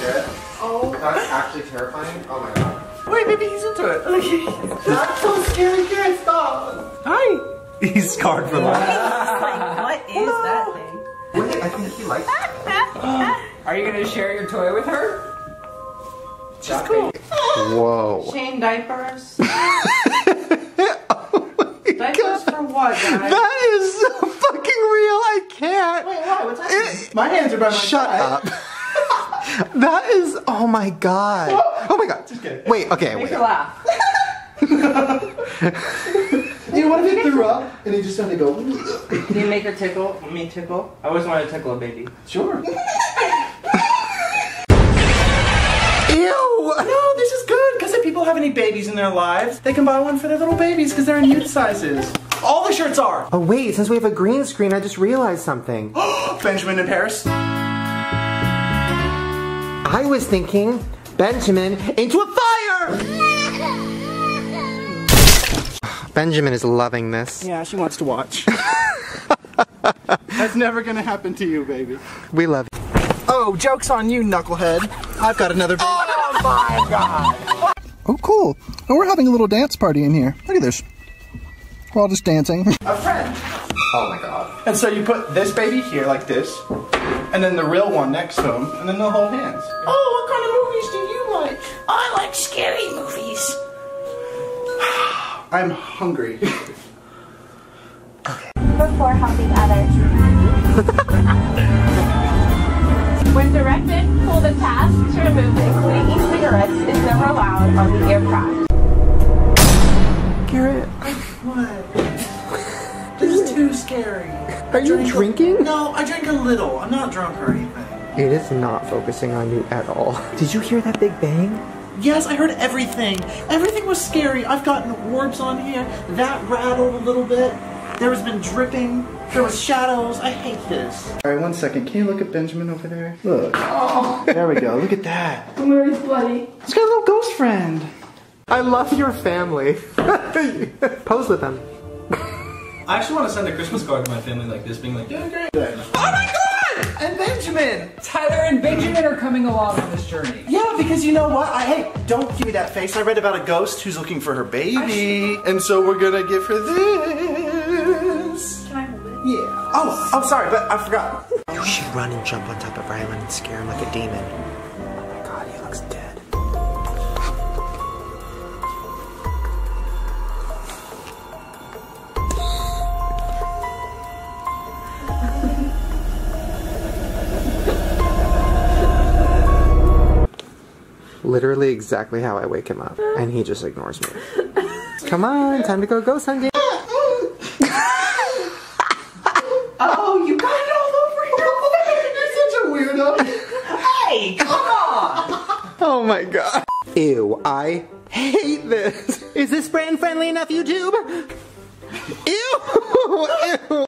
Garrett? Oh. That's actually terrifying. Oh my god. Wait, maybe he's into it. That's so scary, Garrett. Stop. Hi. He's scarred for life. like, what is that thing? Wait, I think he likes it. Are you gonna share your toy with her? She's cool. Whoa. Shane diapers. oh my diapers for what, guys? That is so fucking real. I can't. Wait, what? What's happening? My hands are by my Shut side. up. That is. Oh my god. Oh my god. Just kidding. Wait. Okay. Make Wait. her laugh. You know what if he threw up and he just had to go? Can you make her tickle? I mean tickle? I always wanted to tickle a baby. Sure. Ew. No, this is good because if people have any babies in their lives, they can buy one for their little babies because they're in youth sizes. All the shirts are. Oh wait. Since we have a green screen, I just realized something. Benjamin in Paris. I was thinking Benjamin into a fire. Benjamin is loving this. Yeah, she wants to watch. That's never gonna happen to you, baby. We love you. Oh, joke's on you, knucklehead. I've got another oh, baby. Oh my god. Oh, cool. And we're having a little dance party in here. Look at this. We're all just dancing. A friend. Oh my god. And so you put this baby here like this, and then the real one next to him, and then they'll hold hands. Oh, what kind of movies do you like? I like scary movies. I'm hungry. Okay. Before helping others. when directed, pull the task to remove including e-cigarettes is never allowed on the aircraft. Garrett, What? This is too scary. are you Drink a- drinking? No, I drank a little. I'm not drunk or anything. It is not focusing on you at all. Did you hear that big bang? Yes, I heard everything. Everything was scary. I've gotten orbs on here. That rattled a little bit. There has been dripping. There was shadows. I hate this. All right, one second. Can you look at Benjamin over there? Look. Oh. There we go. Look at that. Where is Bloody? He's got a little ghost friend. I love your family. Pose with them. I actually want to send a Christmas card to my family like this, being like, yeah, great. Oh my god! And Benjamin! Tyler and Benjamin are coming along on this journey. Yeah, because you know what? I hey, don't give me that face. I read about a ghost who's looking for her baby, and so we're gonna give her this. Can I hold it? Yeah. Oh, I'm oh, sorry, but I forgot. You should run and jump on top of Rylan and scare him like a demon. Literally exactly how I wake him up, and he just ignores me. Come on, time to go ghost hunting. Oh, you got it all over here. You're such a weirdo. Hey, come on. Oh my god. Ew, I hate this. Is this brand friendly enough, YouTube? Ew! Ew!